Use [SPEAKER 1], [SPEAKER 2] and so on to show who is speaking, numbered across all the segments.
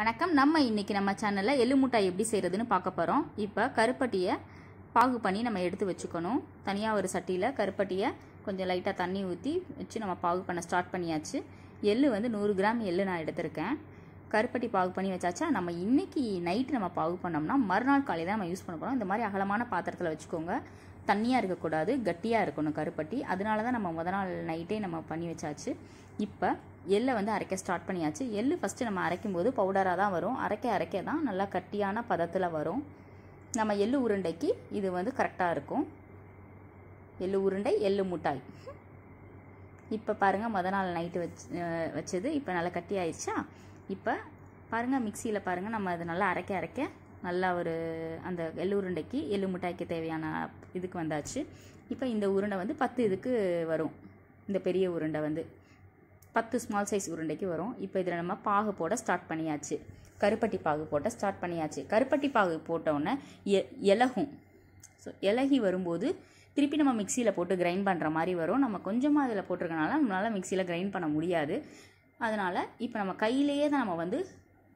[SPEAKER 1] வணக்கம். நம்ம இன்றைக்கி நம்ம சேனலில் எள்ளு முட்டாய் எப்படி செய்கிறதுன்னு பார்க்க போகிறோம் இப்போ கருப்பட்டியை பாகு பண்ணி நம்ம எடுத்து வச்சுக்கணும். தனியாக ஒரு சட்டியில் கருப்பட்டியை கொஞ்சம் லைட்டாக தண்ணி ஊற்றி வச்சு நம்ம பாகு பண்ண ஸ்டார்ட் பண்ணியாச்சு. எள்ளு வந்து நூறு கிராம் எள்ளு நான் எடுத்திருக்கேன். கருப்பட்டி பாகு பண்ணி வச்சாச்சா? நம்ம இன்னைக்கு நைட்டு நம்ம பாகு பண்ணோம்னா மறுநாள் காலையில் தான் நம்ம யூஸ் பண்ண போகிறோம் இந்த மாதிரி அகலமான பாத்திரத்தில் வச்சுக்கோங்க. தண்ணியாக இருக்கக்கூடாது கட்டியாக இருக்கணும் கருப்பட்டி. அதனால தான் நம்ம முத நாள் நைட்டே நம்ம பண்ணி வச்சாச்சு. இப்போ எள்ளை வந்து அரைக்க ஸ்டார்ட் பண்ணியாச்சு. எள்ளு ஃபஸ்ட்டு நம்ம அரைக்கும் போது பவுடராக தான் வரும். அரைக்க அரைக்க தான் நல்லா கட்டியான பதத்தில் வரும். நம்ம எள்ளு உருண்டைக்கு இது வந்து கரெக்டாக இருக்கும். எள்ளு உருண்டை எள்ளு முட்டாய். இப்போ பாருங்கள் முத நாள் நைட்டு வச்சு வச்சது. இப்போ நல்லா கட்டி ஆயிடுச்சா இப்போ பாருங்கள் மிக்சியில் பாருங்கள் நம்ம அது நல்லா அரைக்க அரைக்க நல்லா ஒரு அந்த எள்ளு உருண்டைக்கு எள்ளு மிட்டாய்க்கு தேவையான இதுக்கு வந்தாச்சு. இப்போ இந்த உருண்டை வந்து பத்து இதுக்கு வரும். இந்த பெரிய உருண்டை வந்து பத்து ஸ்மால் சைஸ் உருண்டைக்கு வரும். இப்போ இதில் நம்ம பாகு போட ஸ்டார்ட் பண்ணியாச்சு. கருப்பட்டி பாகு போட்ட ஸ்டார்ட் பண்ணியாச்சு. கருப்பட்டி பாகு போட்டோன்னே எ இலகும். ஸோ இலகி வரும்போது திருப்பி நம்ம மிக்சியில் போட்டு கிரைண்ட் பண்ணுற மாதிரி வரும். நம்ம கொஞ்சமாக அதில் போட்டிருக்கனால நம்மளால் மிக்சியில் கிரைண்ட் பண்ண முடியாது. அதனால் இப்போ நம்ம கையிலேயே தான் நம்ம வந்து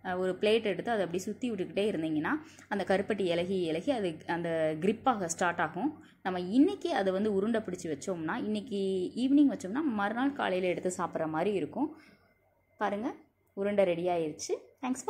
[SPEAKER 1] ஒரு பிளேட் எடுத்து அதை அப்படி சுற்றி விட்டுக்கிட்டே இருந்தீங்கன்னா அந்த கருப்பட்டி இலகி இலகி அது அந்த கிரிப்பாக ஸ்டார்ட் ஆகும். நம்ம இன்றைக்கி அதை வந்து உருண்டை பிடிச்சி வச்சோம்னா இன்றைக்கி ஈவினிங் வச்சோம்னா மறுநாள் காலையில் எடுத்து சாப்பிட்ற மாதிரி இருக்கும். பாருங்கள் உருண்டை ரெடி ஆயிடுச்சு தேங்க்ஸ்